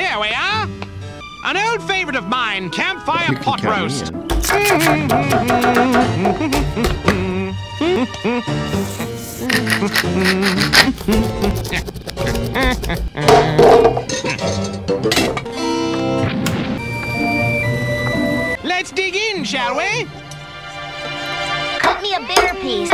Here we are. An old favorite of mine, campfire pot roast. Let's dig in, shall we? Cut me a bigger piece.